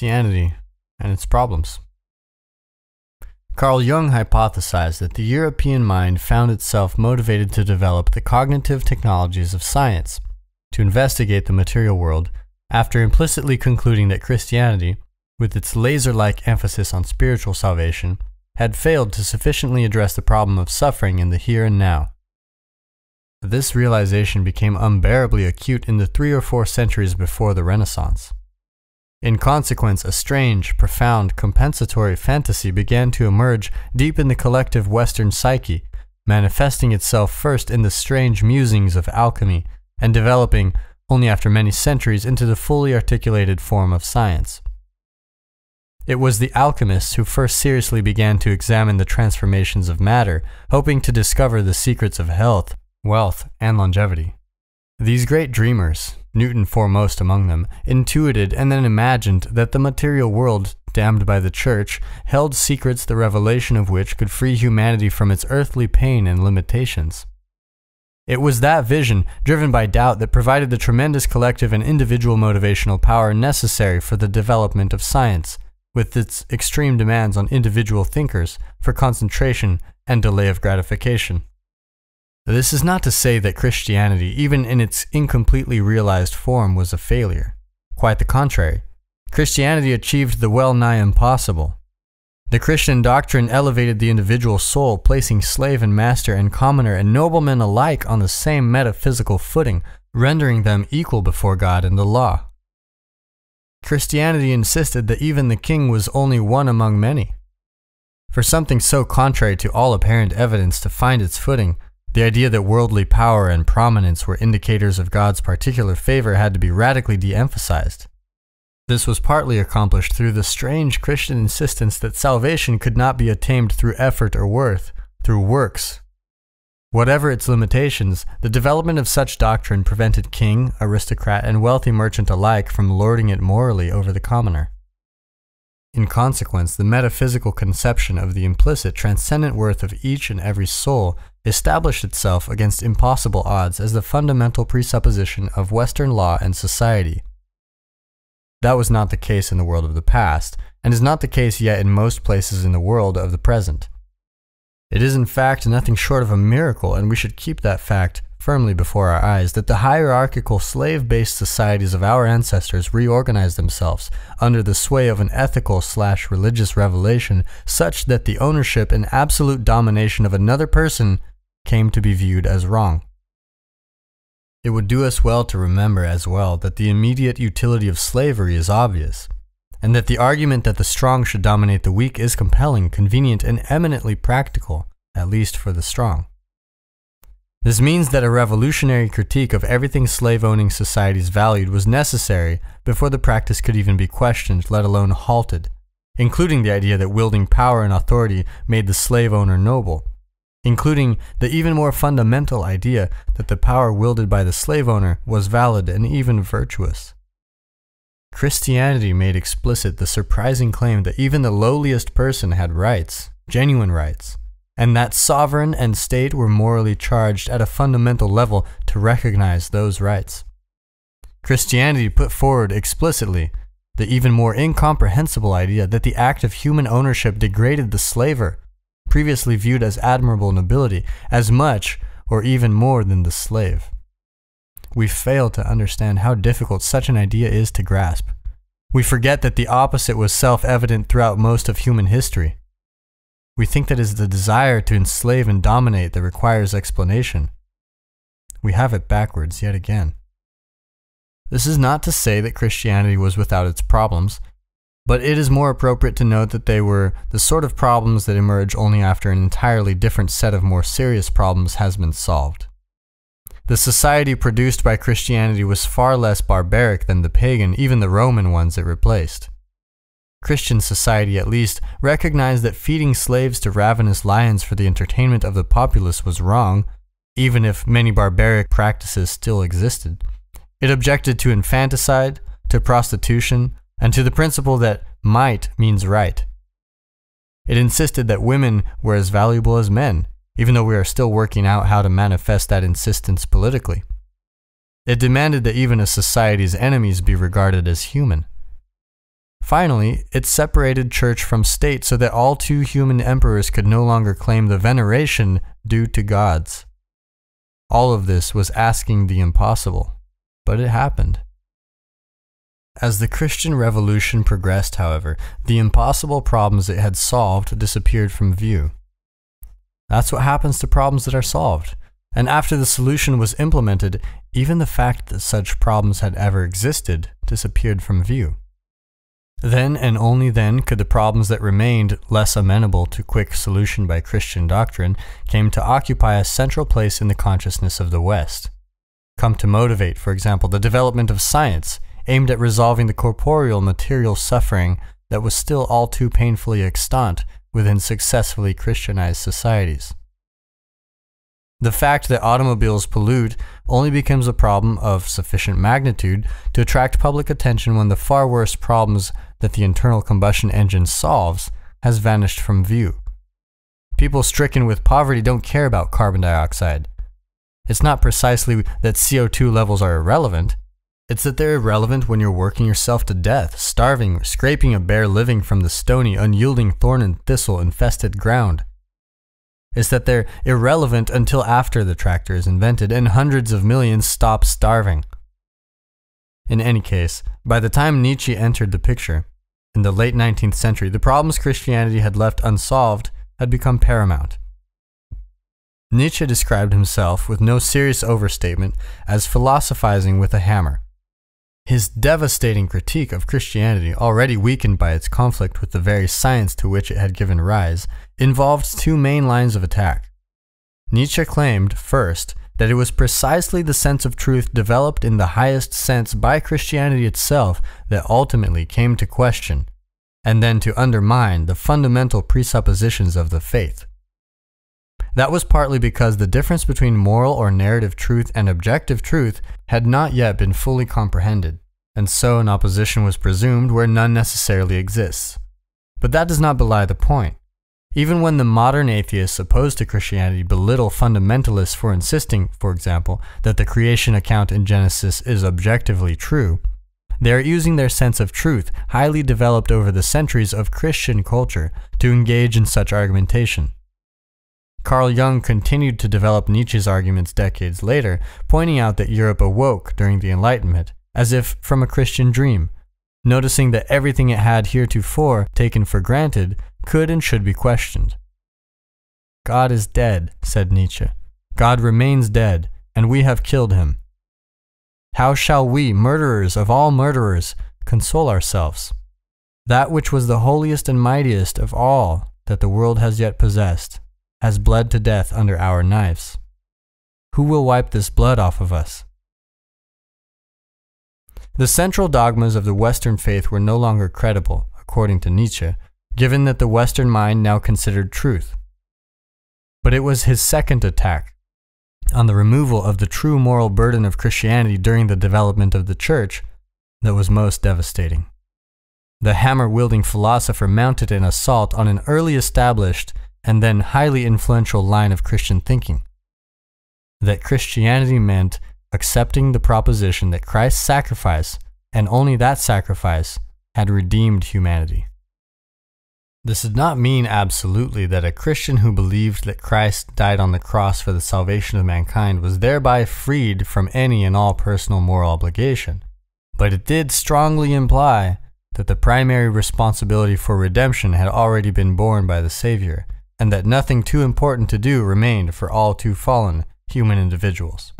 Christianity and its problems. Carl Jung hypothesized that the European mind found itself motivated to develop the cognitive technologies of science to investigate the material world after implicitly concluding that Christianity, with its laser like emphasis on spiritual salvation, had failed to sufficiently address the problem of suffering in the here and now. This realization became unbearably acute in the three or four centuries before the Renaissance. In consequence, a strange, profound, compensatory fantasy began to emerge deep in the collective Western psyche, manifesting itself first in the strange musings of alchemy and developing, only after many centuries, into the fully articulated form of science. It was the alchemists who first seriously began to examine the transformations of matter, hoping to discover the secrets of health, wealth, and longevity. These great dreamers, Newton foremost among them, intuited and then imagined that the material world, damned by the Church, held secrets the revelation of which could free humanity from its earthly pain and limitations. It was that vision, driven by doubt, that provided the tremendous collective and individual motivational power necessary for the development of science, with its extreme demands on individual thinkers for concentration and delay of gratification. This is not to say that Christianity, even in its incompletely realized form, was a failure. Quite the contrary. Christianity achieved the well nigh impossible. The Christian doctrine elevated the individual soul, placing slave and master and commoner and nobleman alike on the same metaphysical footing, rendering them equal before God and the law. Christianity insisted that even the king was only one among many. For something so contrary to all apparent evidence to find its footing, the idea that worldly power and prominence were indicators of God's particular favor had to be radically de emphasized. This was partly accomplished through the strange Christian insistence that salvation could not be attained through effort or worth, through works. Whatever its limitations, the development of such doctrine prevented king, aristocrat, and wealthy merchant alike from lording it morally over the commoner. In consequence, the metaphysical conception of the implicit transcendent worth of each and every soul established itself against impossible odds as the fundamental presupposition of Western law and society. That was not the case in the world of the past, and is not the case yet in most places in the world of the present. It is in fact nothing short of a miracle, and we should keep that fact firmly before our eyes that the hierarchical slave based societies of our ancestors reorganized themselves under the sway of an ethical slash religious revelation such that the ownership and absolute domination of another person came to be viewed as wrong. It would do us well to remember as well that the immediate utility of slavery is obvious, and that the argument that the strong should dominate the weak is compelling, convenient, and eminently practical, at least for the strong. This means that a revolutionary critique of everything slave owning societies valued was necessary before the practice could even be questioned, let alone halted, including the idea that wielding power and authority made the slave owner noble, including the even more fundamental idea that the power wielded by the slave owner was valid and even virtuous. Christianity made explicit the surprising claim that even the lowliest person had rights, genuine rights, and that sovereign and state were morally charged at a fundamental level to recognize those rights. Christianity put forward explicitly the even more incomprehensible idea that the act of human ownership degraded the slaver previously viewed as admirable nobility, as much or even more than the slave. We fail to understand how difficult such an idea is to grasp. We forget that the opposite was self evident throughout most of human history. We think that it is the desire to enslave and dominate that requires explanation. We have it backwards yet again. This is not to say that Christianity was without its problems. But it is more appropriate to note that they were the sort of problems that emerge only after an entirely different set of more serious problems has been solved. The society produced by Christianity was far less barbaric than the pagan, even the Roman ones it replaced. Christian society, at least, recognized that feeding slaves to ravenous lions for the entertainment of the populace was wrong, even if many barbaric practices still existed. It objected to infanticide, to prostitution, and to the principle that might means right. It insisted that women were as valuable as men, even though we are still working out how to manifest that insistence politically. It demanded that even a society's enemies be regarded as human. Finally, it separated church from state so that all too human emperors could no longer claim the veneration due to gods. All of this was asking the impossible, but it happened. As the Christian revolution progressed, however, the impossible problems it had solved disappeared from view. That's what happens to problems that are solved. And after the solution was implemented, even the fact that such problems had ever existed disappeared from view. Then and only then could the problems that remained less amenable to quick solution by Christian doctrine came to occupy a central place in the consciousness of the West. Come to motivate, for example, the development of science aimed at resolving the corporeal material suffering that was still all too painfully extant within successfully Christianized societies. The fact that automobiles pollute only becomes a problem of sufficient magnitude to attract public attention when the far worse problems that the internal combustion engine solves has vanished from view. People stricken with poverty don't care about carbon dioxide. It's not precisely that CO2 levels are irrelevant, it's that they're irrelevant when you're working yourself to death, starving, scraping a bare living from the stony, unyielding thorn and thistle infested ground. It's that they're irrelevant until after the tractor is invented and hundreds of millions stop starving. In any case, by the time Nietzsche entered the picture, in the late 19th century, the problems Christianity had left unsolved had become paramount. Nietzsche described himself, with no serious overstatement, as philosophizing with a hammer. His devastating critique of Christianity, already weakened by its conflict with the very science to which it had given rise, involved two main lines of attack. Nietzsche claimed, first, that it was precisely the sense of truth developed in the highest sense by Christianity itself that ultimately came to question, and then to undermine the fundamental presuppositions of the faith. That was partly because the difference between moral or narrative truth and objective truth had not yet been fully comprehended, and so an opposition was presumed where none necessarily exists. But that does not belie the point. Even when the modern atheists opposed to Christianity belittle fundamentalists for insisting, for example, that the creation account in Genesis is objectively true, they are using their sense of truth, highly developed over the centuries of Christian culture, to engage in such argumentation. Carl Jung continued to develop Nietzsche's arguments decades later, pointing out that Europe awoke during the Enlightenment, as if from a Christian dream, noticing that everything it had heretofore taken for granted could and should be questioned. God is dead, said Nietzsche. God remains dead, and we have killed him. How shall we, murderers of all murderers, console ourselves? That which was the holiest and mightiest of all that the world has yet possessed has bled to death under our knives. Who will wipe this blood off of us? The central dogmas of the Western faith were no longer credible, according to Nietzsche, given that the Western mind now considered truth. But it was his second attack on the removal of the true moral burden of Christianity during the development of the Church that was most devastating. The hammer wielding philosopher mounted an assault on an early established and then highly influential line of Christian thinking that Christianity meant accepting the proposition that Christ's sacrifice, and only that sacrifice, had redeemed humanity. This did not mean absolutely that a Christian who believed that Christ died on the cross for the salvation of mankind was thereby freed from any and all personal moral obligation, but it did strongly imply that the primary responsibility for redemption had already been borne by the Savior, and that nothing too important to do remained for all too fallen human individuals.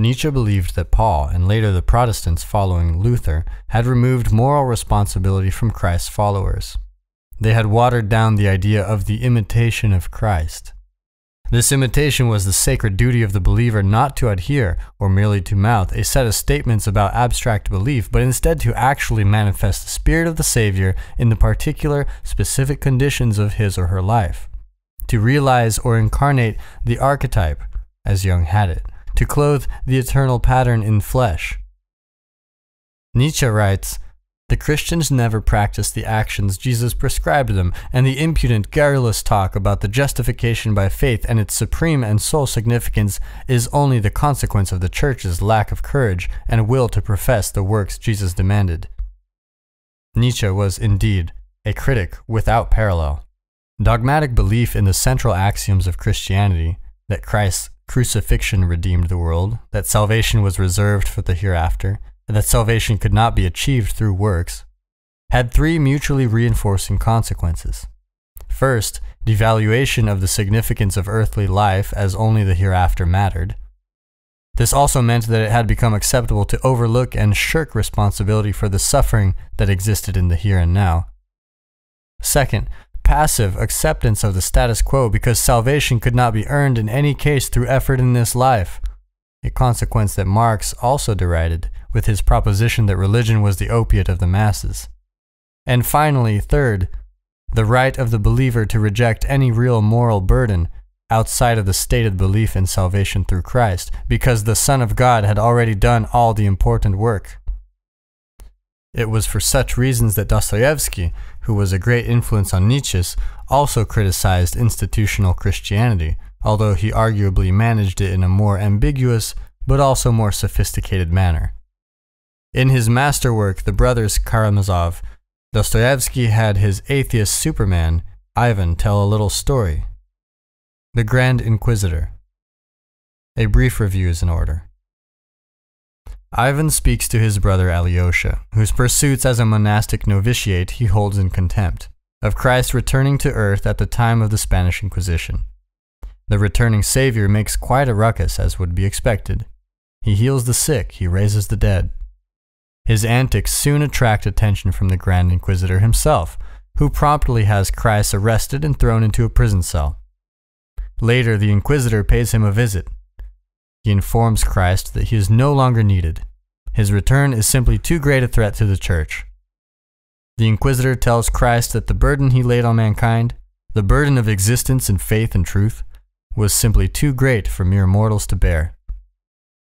Nietzsche believed that Paul, and later the Protestants following Luther, had removed moral responsibility from Christ's followers. They had watered down the idea of the imitation of Christ. This imitation was the sacred duty of the believer not to adhere, or merely to mouth, a set of statements about abstract belief, but instead to actually manifest the Spirit of the Savior in the particular, specific conditions of his or her life. To realize or incarnate the archetype, as Jung had it, to clothe the eternal pattern in flesh. Nietzsche writes, the Christians never practiced the actions Jesus prescribed them, and the impudent, garrulous talk about the justification by faith and its supreme and sole significance is only the consequence of the Church's lack of courage and will to profess the works Jesus demanded. Nietzsche was indeed a critic without parallel. Dogmatic belief in the central axioms of Christianity that Christ's crucifixion redeemed the world, that salvation was reserved for the hereafter, and that salvation could not be achieved through works, had three mutually reinforcing consequences. First, devaluation of the significance of earthly life as only the hereafter mattered. This also meant that it had become acceptable to overlook and shirk responsibility for the suffering that existed in the here and now. Second, passive acceptance of the status quo because salvation could not be earned in any case through effort in this life, a consequence that Marx also derided with his proposition that religion was the opiate of the masses. And finally, third, the right of the believer to reject any real moral burden outside of the stated belief in salvation through Christ, because the Son of God had already done all the important work. It was for such reasons that Dostoevsky, who was a great influence on Nietzsche, also criticized institutional Christianity, although he arguably managed it in a more ambiguous but also more sophisticated manner. In his masterwork, The Brothers Karamazov, Dostoevsky had his atheist Superman, Ivan, tell a little story. The Grand Inquisitor. A brief review is in order. Ivan speaks to his brother Alyosha, whose pursuits as a monastic novitiate he holds in contempt, of Christ returning to earth at the time of the Spanish Inquisition. The returning Savior makes quite a ruckus, as would be expected. He heals the sick, he raises the dead. His antics soon attract attention from the Grand Inquisitor himself, who promptly has Christ arrested and thrown into a prison cell. Later, the Inquisitor pays him a visit. He informs Christ that he is no longer needed. His return is simply too great a threat to the Church. The Inquisitor tells Christ that the burden he laid on mankind, the burden of existence in faith and truth, was simply too great for mere mortals to bear.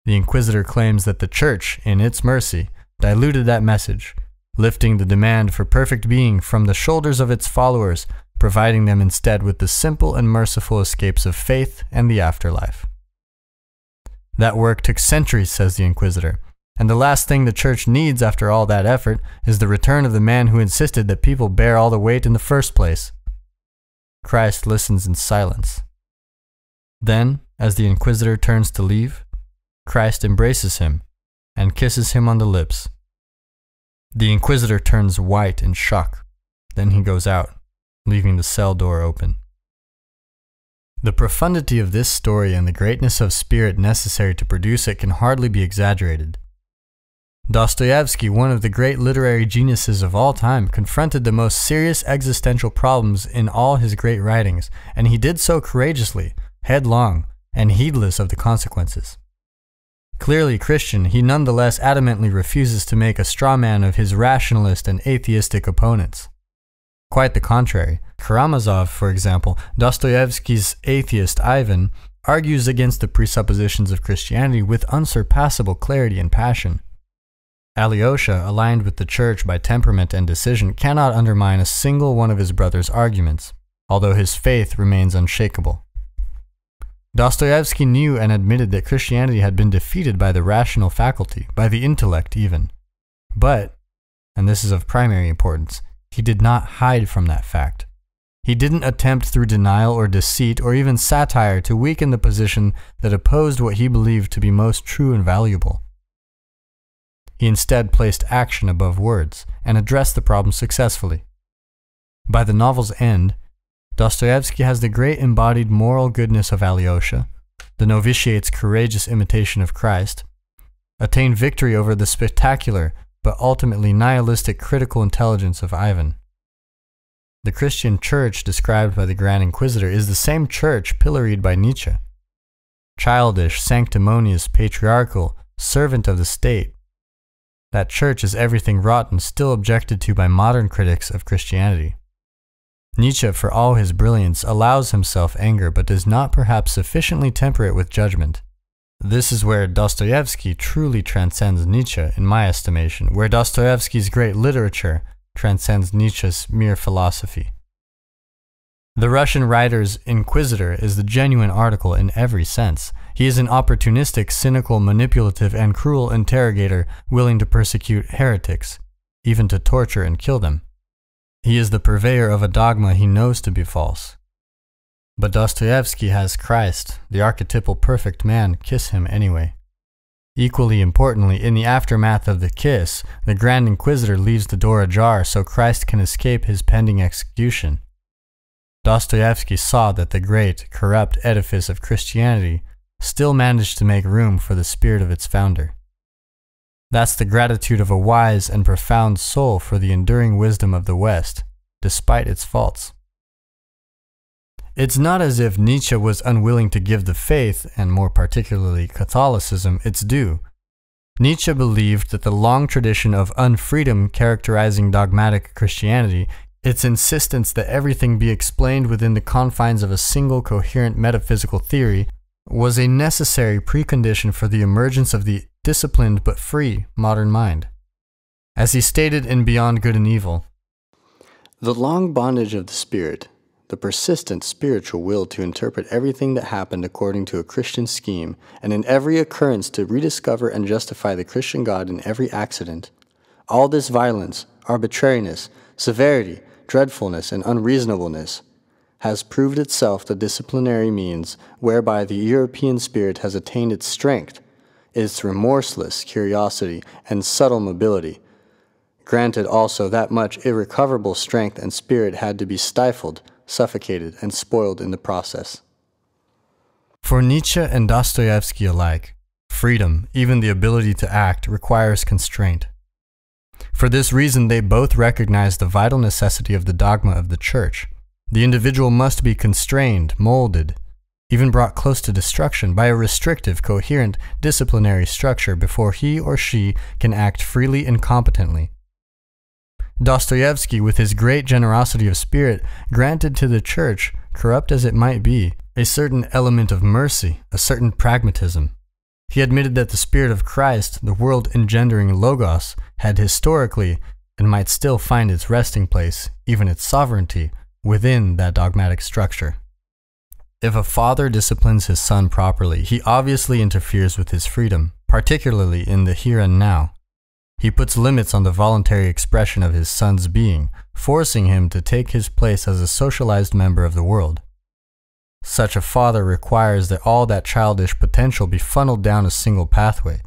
The Inquisitor claims that the Church, in its mercy, diluted that message, lifting the demand for perfect being from the shoulders of its followers, providing them instead with the simple and merciful escapes of faith and the afterlife. That work took centuries, says the Inquisitor, and the last thing the Church needs after all that effort is the return of the man who insisted that people bear all the weight in the first place. Christ listens in silence. Then, as the Inquisitor turns to leave, Christ embraces him and kisses him on the lips. The Inquisitor turns white in shock. Then he goes out, leaving the cell door open. The profundity of this story and the greatness of spirit necessary to produce it can hardly be exaggerated. Dostoevsky, one of the great literary geniuses of all time, confronted the most serious existential problems in all his great writings, and he did so courageously, headlong, and heedless of the consequences. Clearly Christian, he nonetheless adamantly refuses to make a straw man of his rationalist and atheistic opponents. Quite the contrary. Karamazov, for example, Dostoevsky's atheist Ivan, argues against the presuppositions of Christianity with unsurpassable clarity and passion. Alyosha, aligned with the Church by temperament and decision, cannot undermine a single one of his brother's arguments, although his faith remains unshakable. Dostoevsky knew and admitted that Christianity had been defeated by the rational faculty, by the intellect even. But, and this is of primary importance, he did not hide from that fact. He didn't attempt through denial or deceit or even satire to weaken the position that opposed what he believed to be most true and valuable. He instead placed action above words and addressed the problem successfully. By the novel's end, Dostoevsky has the great embodied moral goodness of Alyosha, the novitiate's courageous imitation of Christ, attained victory over the spectacular but ultimately nihilistic critical intelligence of Ivan. The Christian church described by the Grand Inquisitor is the same church pilloried by Nietzsche. Childish, sanctimonious, patriarchal, servant of the state. That church is everything rotten still objected to by modern critics of Christianity. Nietzsche, for all his brilliance, allows himself anger but does not perhaps sufficiently temper it with judgment. This is where Dostoevsky truly transcends Nietzsche, in my estimation, where Dostoevsky's great literature transcends Nietzsche's mere philosophy. The Russian writer's Inquisitor is the genuine article in every sense. He is an opportunistic, cynical, manipulative, and cruel interrogator willing to persecute heretics, even to torture and kill them. He is the purveyor of a dogma he knows to be false. But Dostoevsky has Christ, the archetypal perfect man, kiss him anyway. Equally importantly, in the aftermath of the kiss, the Grand Inquisitor leaves the door ajar so Christ can escape his pending execution. Dostoevsky saw that the great, corrupt edifice of Christianity still managed to make room for the spirit of its founder. That's the gratitude of a wise and profound soul for the enduring wisdom of the West, despite its faults. It's not as if Nietzsche was unwilling to give the faith, and more particularly Catholicism, its due. Nietzsche believed that the long tradition of unfreedom characterizing dogmatic Christianity, its insistence that everything be explained within the confines of a single coherent metaphysical theory, was a necessary precondition for the emergence of the disciplined but free modern mind. As he stated in Beyond Good and Evil, the long bondage of the spirit the persistent spiritual will to interpret everything that happened according to a Christian scheme, and in every occurrence to rediscover and justify the Christian God in every accident. All this violence, arbitrariness, severity, dreadfulness, and unreasonableness has proved itself the disciplinary means whereby the European spirit has attained its strength, its remorseless curiosity and subtle mobility. Granted also that much irrecoverable strength and spirit had to be stifled suffocated, and spoiled in the process. For Nietzsche and Dostoevsky alike, freedom, even the ability to act, requires constraint. For this reason, they both recognize the vital necessity of the dogma of the Church. The individual must be constrained, molded, even brought close to destruction by a restrictive, coherent, disciplinary structure before he or she can act freely and competently. Dostoevsky, with his great generosity of spirit, granted to the church, corrupt as it might be, a certain element of mercy, a certain pragmatism. He admitted that the Spirit of Christ, the world engendering Logos, had historically, and might still find its resting place, even its sovereignty, within that dogmatic structure. If a father disciplines his son properly, he obviously interferes with his freedom, particularly in the here and now. He puts limits on the voluntary expression of his son's being, forcing him to take his place as a socialized member of the world. Such a father requires that all that childish potential be funneled down a single pathway.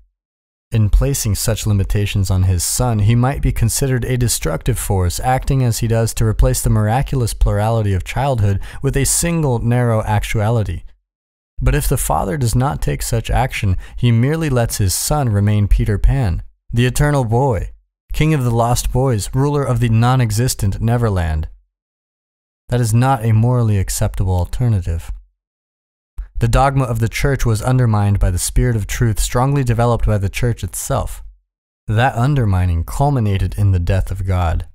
In placing such limitations on his son, he might be considered a destructive force, acting as he does to replace the miraculous plurality of childhood with a single narrow actuality. But if the father does not take such action, he merely lets his son remain Peter Pan, the eternal boy, king of the lost boys, ruler of the non existent Neverland. That is not a morally acceptable alternative. The dogma of the church was undermined by the spirit of truth strongly developed by the church itself. That undermining culminated in the death of God.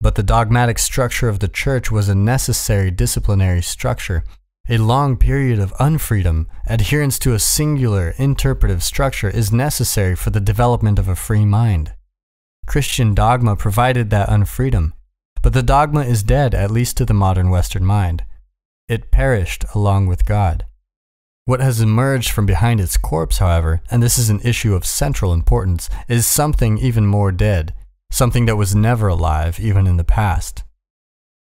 But the dogmatic structure of the church was a necessary disciplinary structure a long period of unfreedom, adherence to a singular interpretive structure is necessary for the development of a free mind. Christian dogma provided that unfreedom, but the dogma is dead, at least to the modern Western mind. It perished along with God. What has emerged from behind its corpse, however, and this is an issue of central importance, is something even more dead, something that was never alive even in the past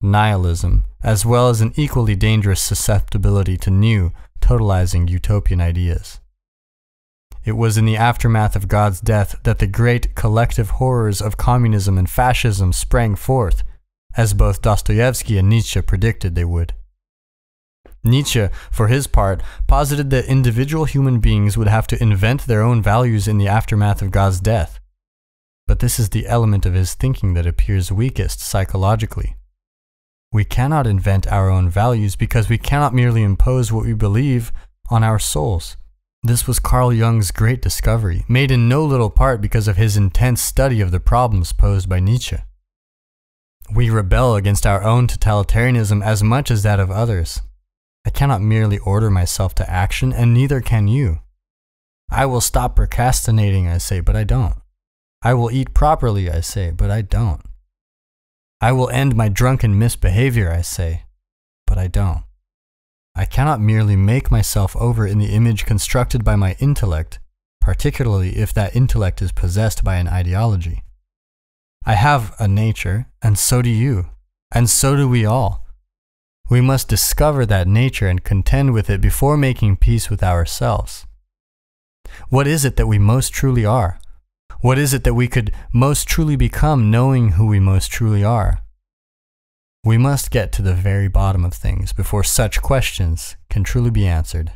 nihilism, as well as an equally dangerous susceptibility to new, totalizing utopian ideas. It was in the aftermath of God's death that the great collective horrors of communism and fascism sprang forth, as both Dostoevsky and Nietzsche predicted they would. Nietzsche, for his part, posited that individual human beings would have to invent their own values in the aftermath of God's death. But this is the element of his thinking that appears weakest psychologically. We cannot invent our own values because we cannot merely impose what we believe on our souls. This was Carl Jung's great discovery, made in no little part because of his intense study of the problems posed by Nietzsche. We rebel against our own totalitarianism as much as that of others. I cannot merely order myself to action, and neither can you. I will stop procrastinating, I say, but I don't. I will eat properly, I say, but I don't. I will end my drunken misbehavior, I say, but I don't. I cannot merely make myself over in the image constructed by my intellect, particularly if that intellect is possessed by an ideology. I have a nature, and so do you, and so do we all. We must discover that nature and contend with it before making peace with ourselves. What is it that we most truly are? What is it that we could most truly become knowing who we most truly are? We must get to the very bottom of things before such questions can truly be answered.